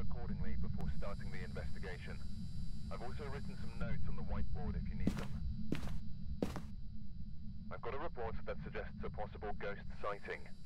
accordingly before starting the investigation. I've also written some notes on the whiteboard if you need them. I've got a report that suggests a possible ghost sighting.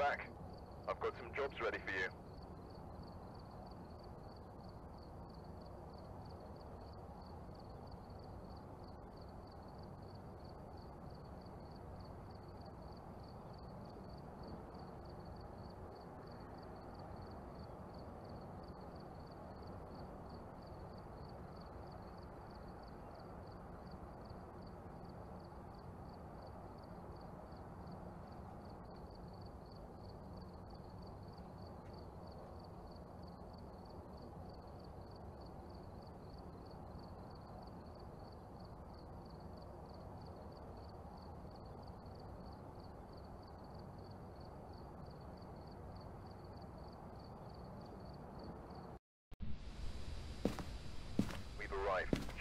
Back. I've got some jobs ready for you.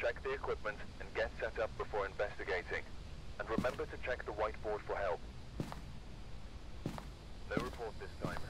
Check the equipment and get set up before investigating. And remember to check the whiteboard for help. No report this time.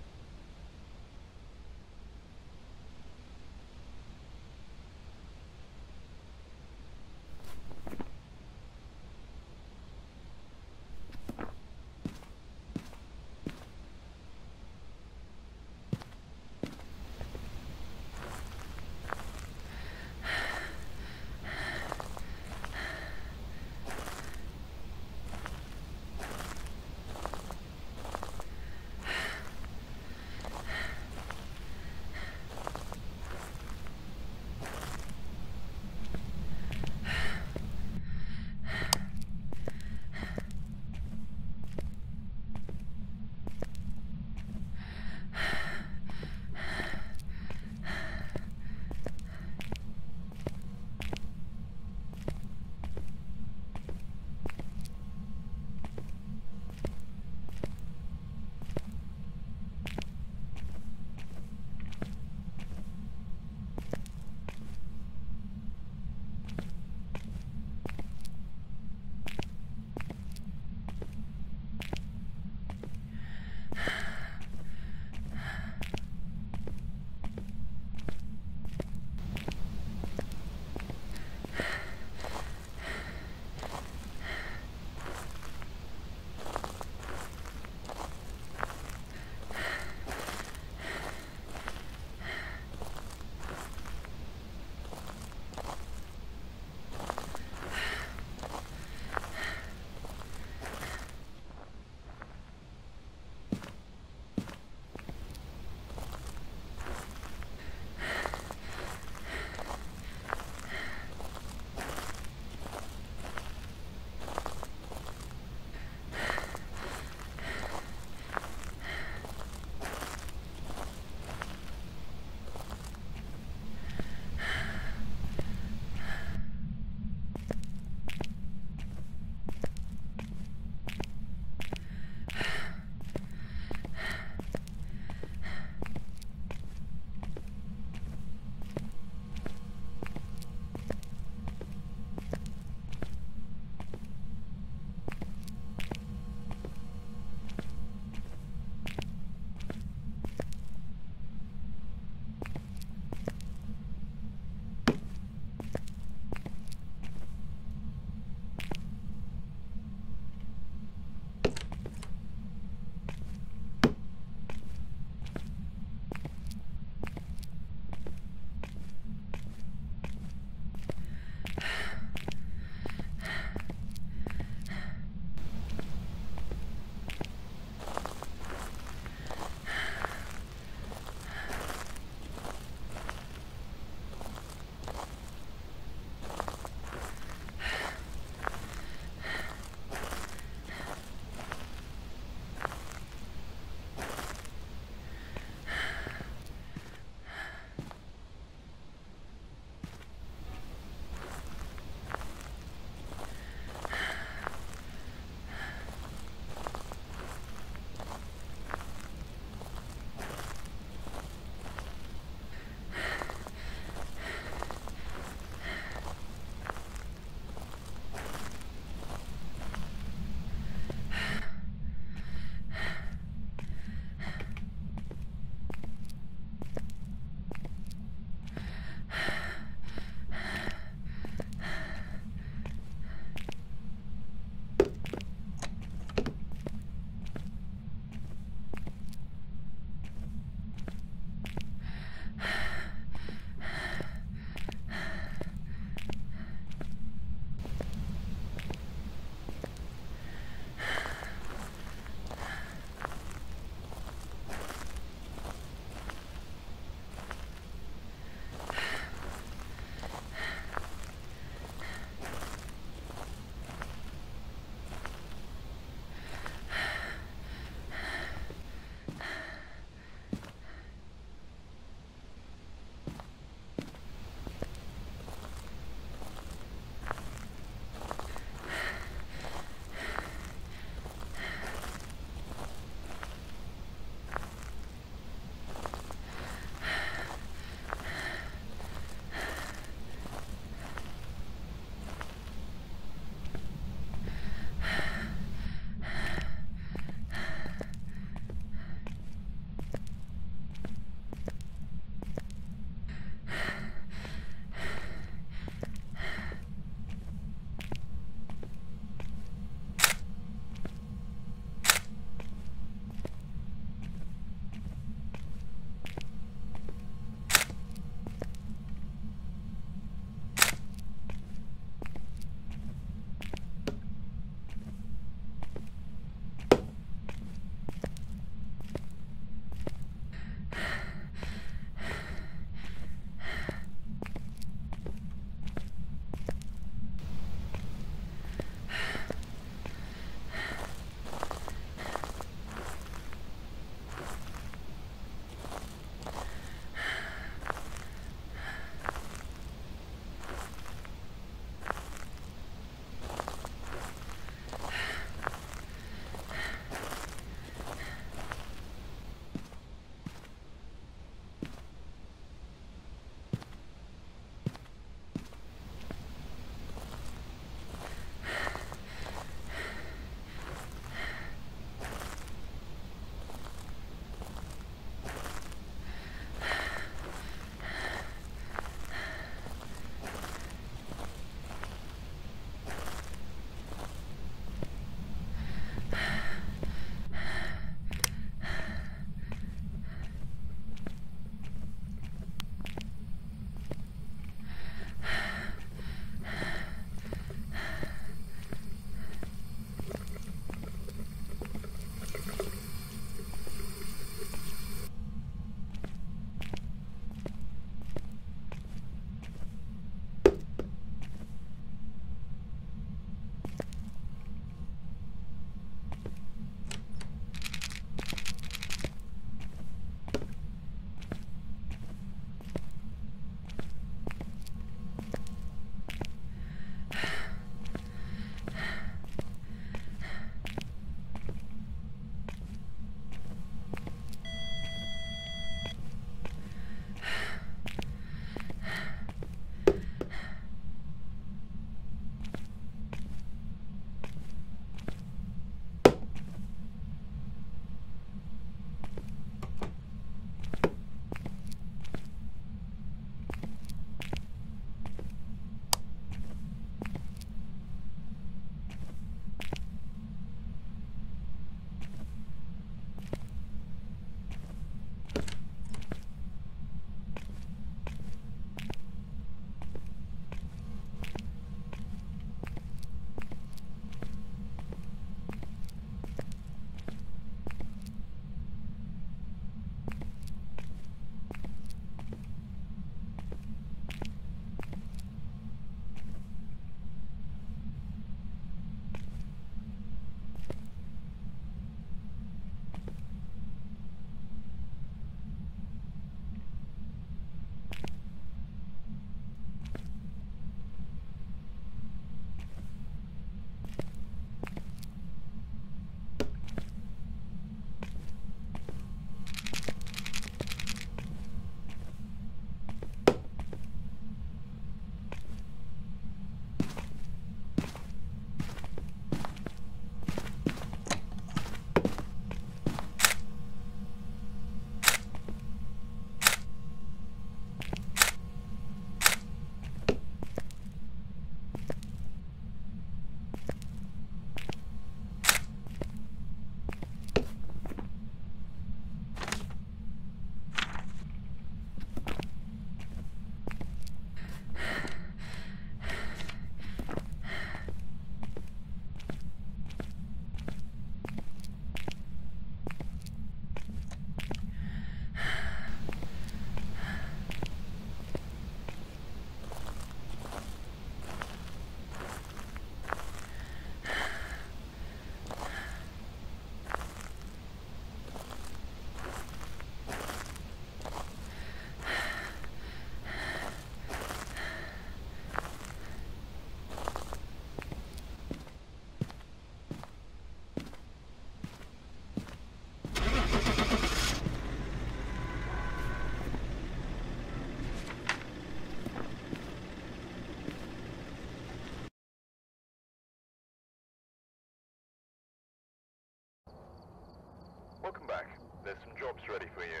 Jobs ready for you.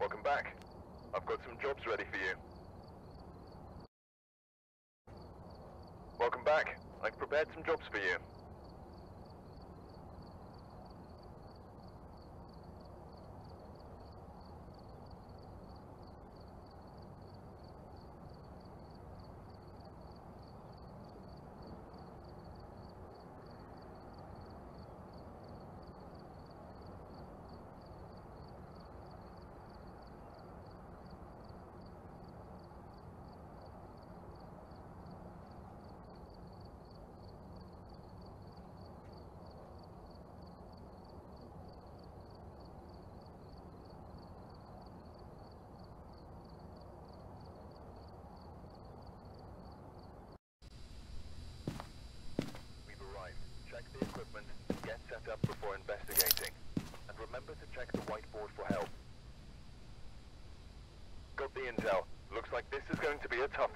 Welcome back. I've got some jobs ready for you. Welcome back. I've prepared some jobs for you. Going to be a tough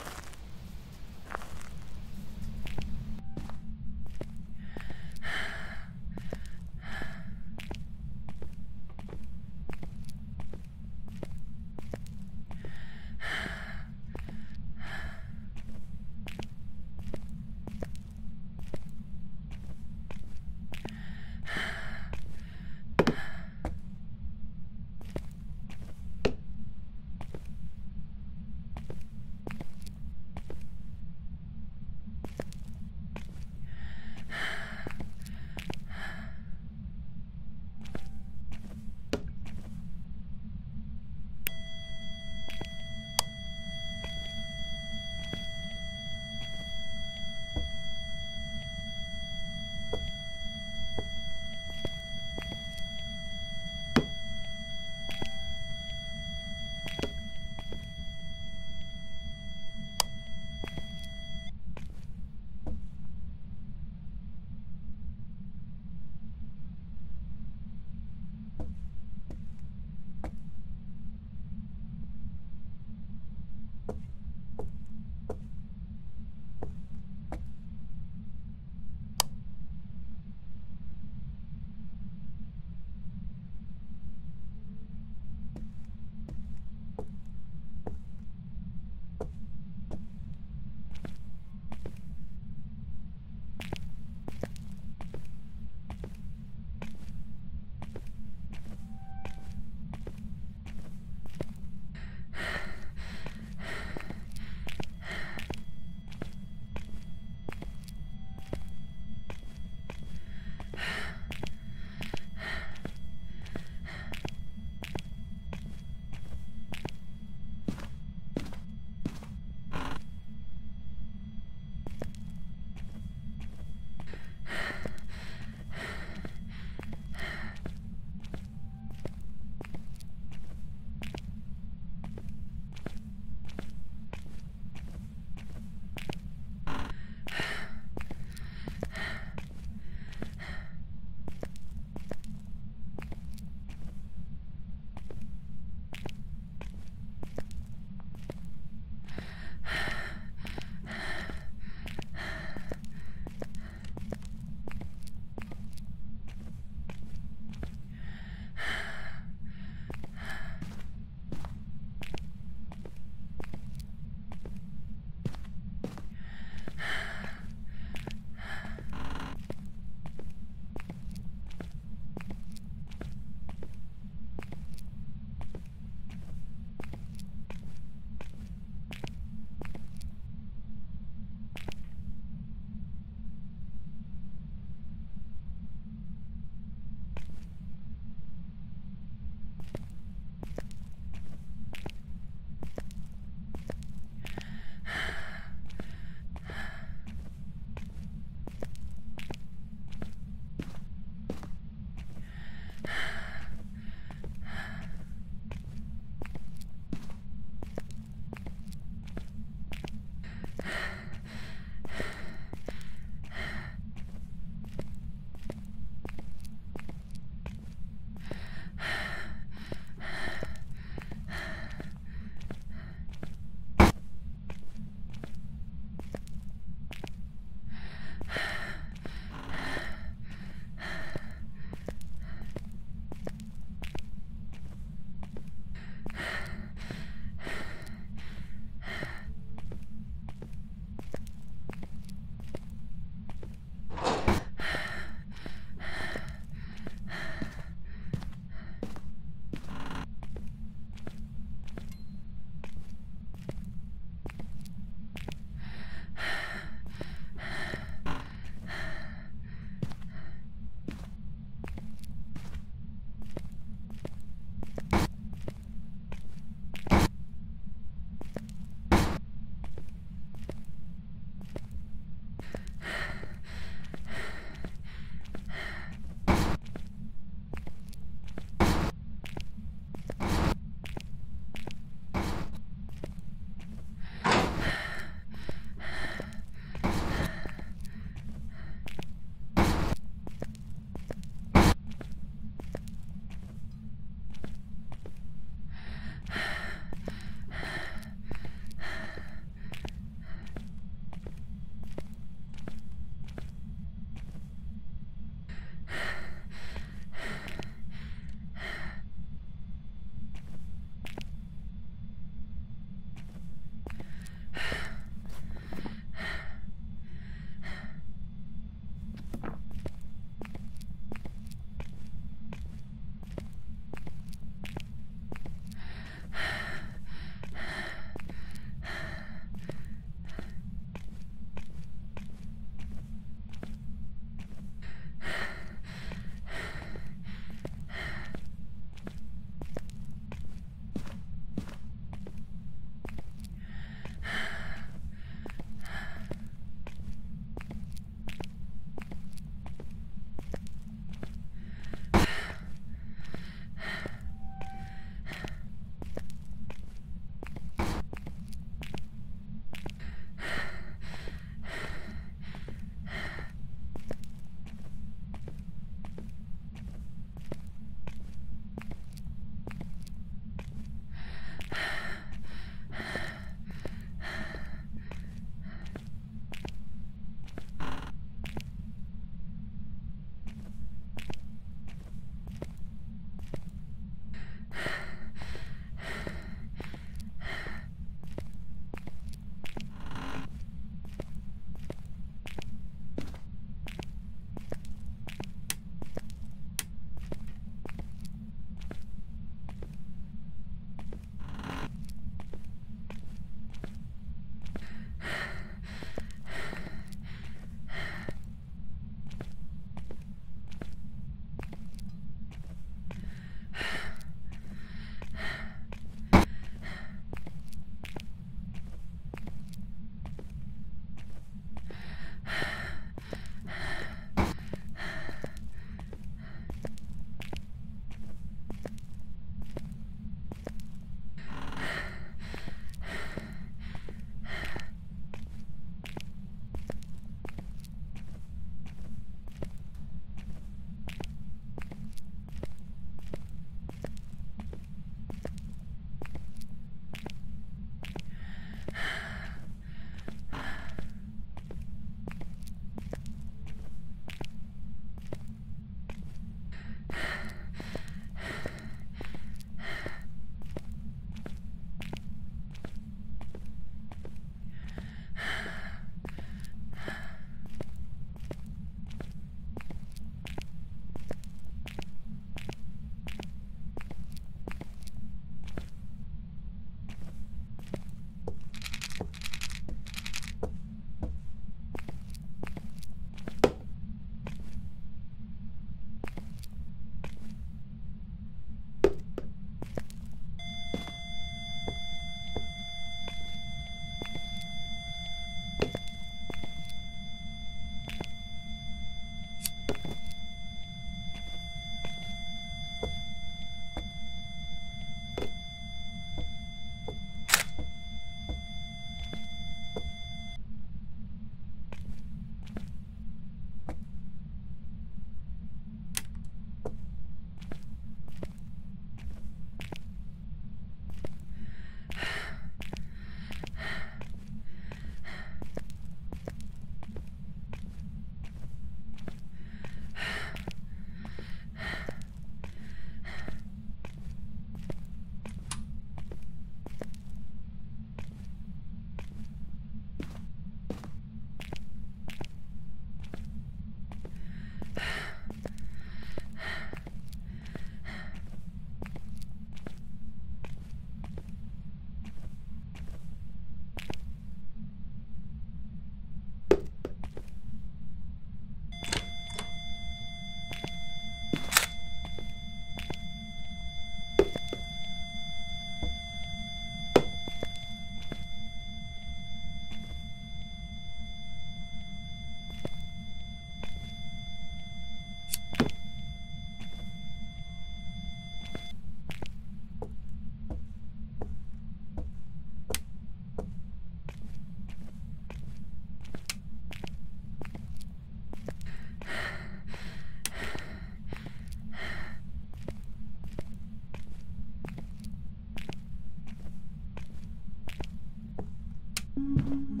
Thank you.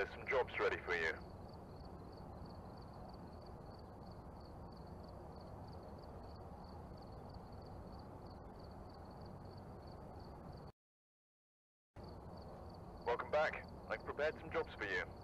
There's some jobs ready for you. Welcome back. I've prepared some jobs for you.